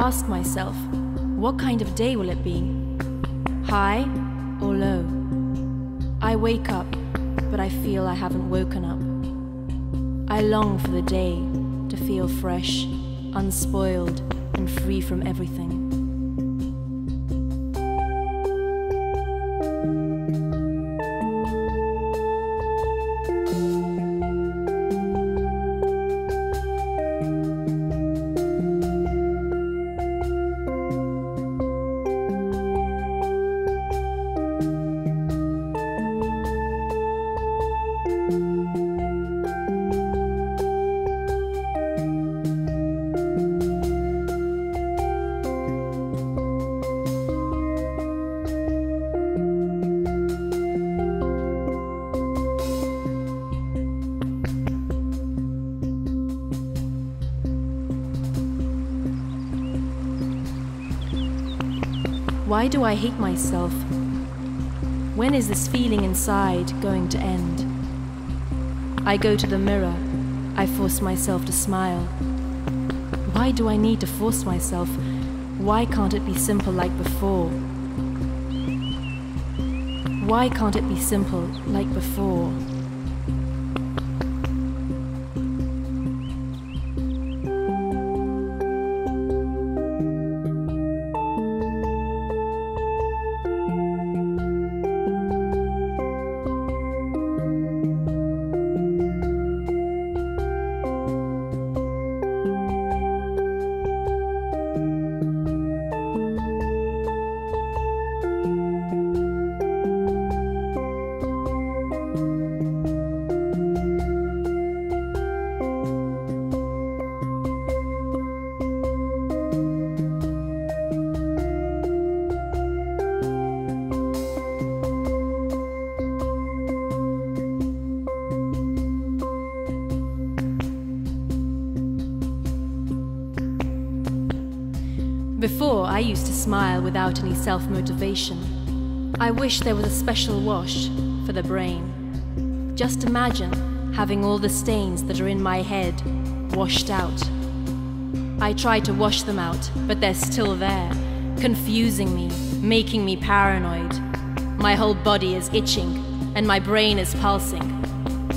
Ask myself, what kind of day will it be? High or low? I wake up, but I feel I haven't woken up. I long for the day to feel fresh, unspoiled, and free from everything. Why do I hate myself? When is this feeling inside going to end? I go to the mirror. I force myself to smile. Why do I need to force myself? Why can't it be simple like before? Why can't it be simple like before? Before, I used to smile without any self motivation. I wish there was a special wash for the brain. Just imagine having all the stains that are in my head washed out. I try to wash them out, but they're still there, confusing me, making me paranoid. My whole body is itching, and my brain is pulsing,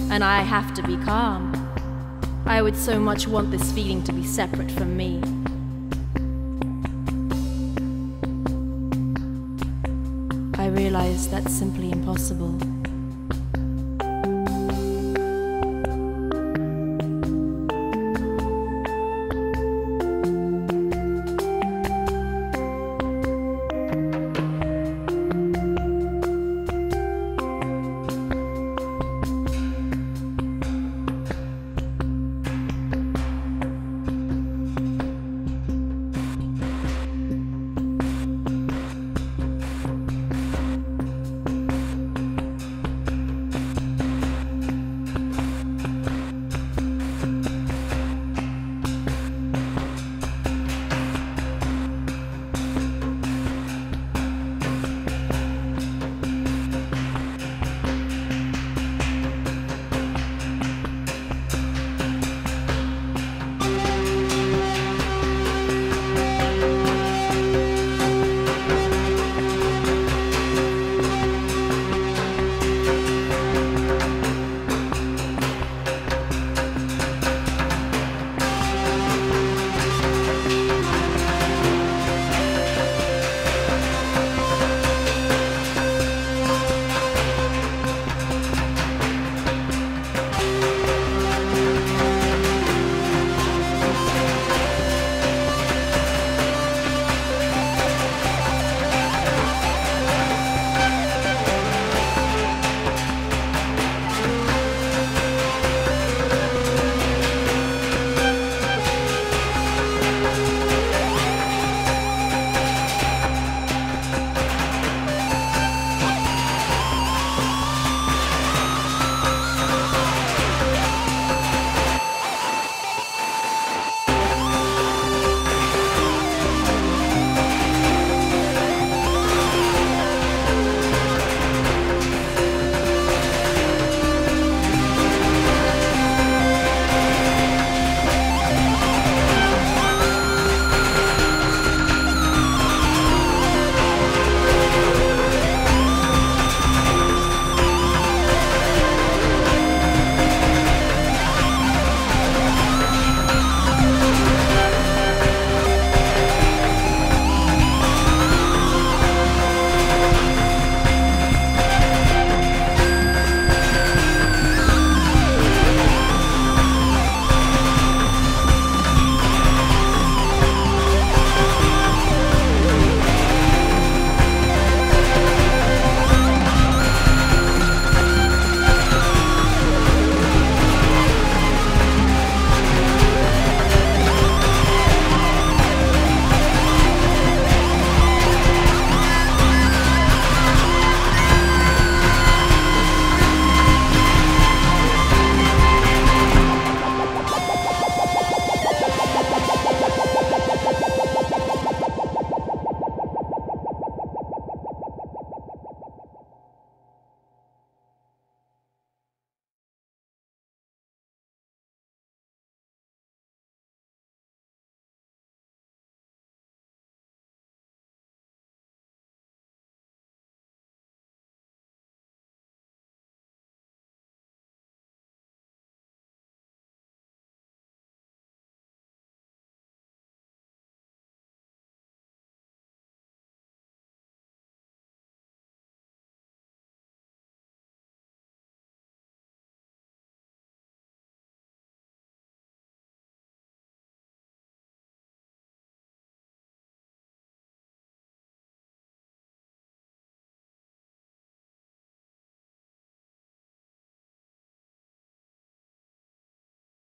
and I have to be calm. I would so much want this feeling to be separate from me. Realize that's simply impossible.